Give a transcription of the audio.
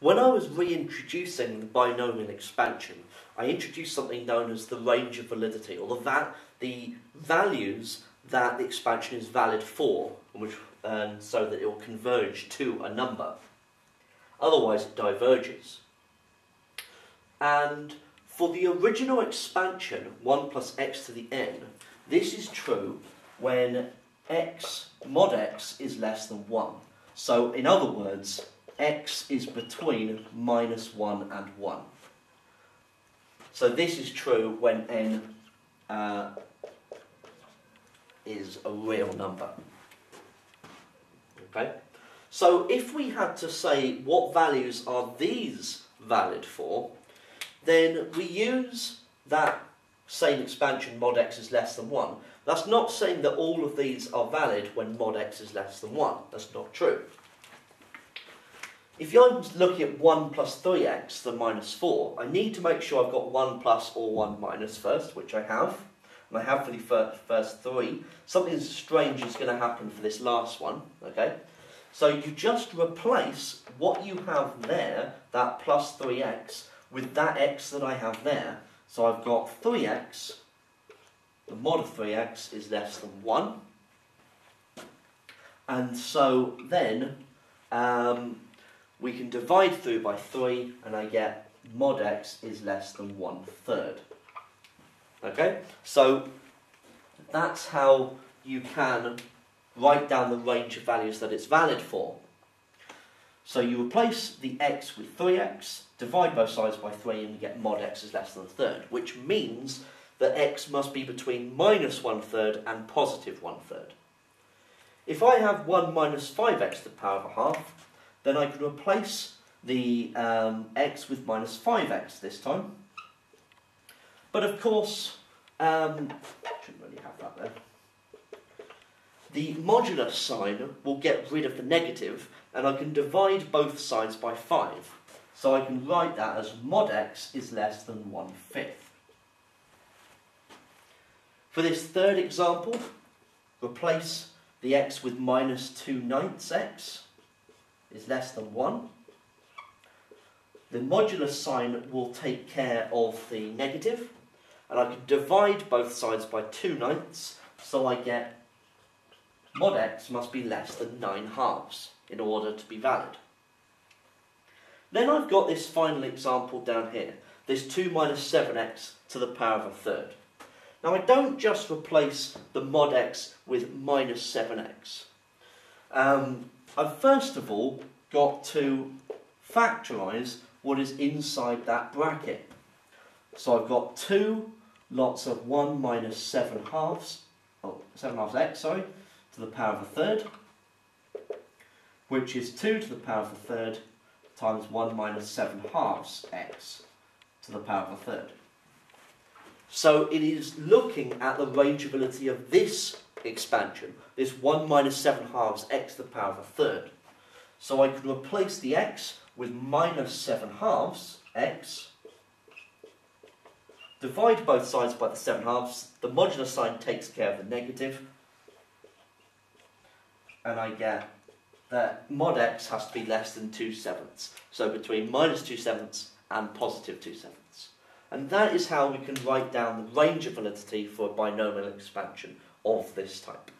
When I was reintroducing the binomial expansion, I introduced something known as the range of validity, or the, va the values that the expansion is valid for, which, and so that it will converge to a number. Otherwise, it diverges. And for the original expansion, 1 plus x to the n, this is true when x mod x is less than 1. So, in other words, x is between minus 1 and 1. So this is true when n uh, is a real number. Okay? So if we had to say what values are these valid for, then we use that same expansion mod x is less than 1. That's not saying that all of these are valid when mod x is less than 1. That's not true. If I'm looking at 1 plus 3x, the minus 4, I need to make sure I've got 1 plus or 1 minus first, which I have. And I have for the first three. Something strange is going to happen for this last one, okay? So you just replace what you have there, that plus 3x, with that x that I have there. So I've got 3x, the mod of 3x is less than 1. And so then um, we can divide through by 3 and I get mod x is less than 1 third. Okay, so that's how you can write down the range of values that it's valid for. So you replace the x with 3x, divide both sides by 3 and you get mod x is less than a third, which means that x must be between minus one third and positive one third. If I have 1 minus 5x to the power of a half, then I can replace the um, x with minus 5x this time. But of course, um, shouldn't really have that there. The modulus sign will get rid of the negative, and I can divide both sides by 5. So I can write that as mod x is less than 1 fifth. For this third example, replace the x with minus 2 ninths x is less than 1. The modulus sign will take care of the negative, and I can divide both sides by 2 ninths, so I get mod x must be less than 9 halves in order to be valid. Then I've got this final example down here, this 2 minus 7x to the power of a third. Now I don't just replace the mod x with minus 7x. Um, I've first of all got to factorise what is inside that bracket. So I've got 2 lots of 1 minus 7 halves, oh, 7 halves x, sorry, to the power of a third, which is 2 to the power of a third times 1 minus 7 halves x to the power of a third. So it is looking at the range of validity of this expansion, this 1 minus 7 halves x to the power of a third. So I can replace the x with minus 7 halves x, divide both sides by the 7 halves, the modulus sign takes care of the negative, and I get that mod x has to be less than 2 sevenths. So between minus 2 sevenths and positive 2 sevenths. And that is how we can write down the range of validity for a binomial expansion of this type.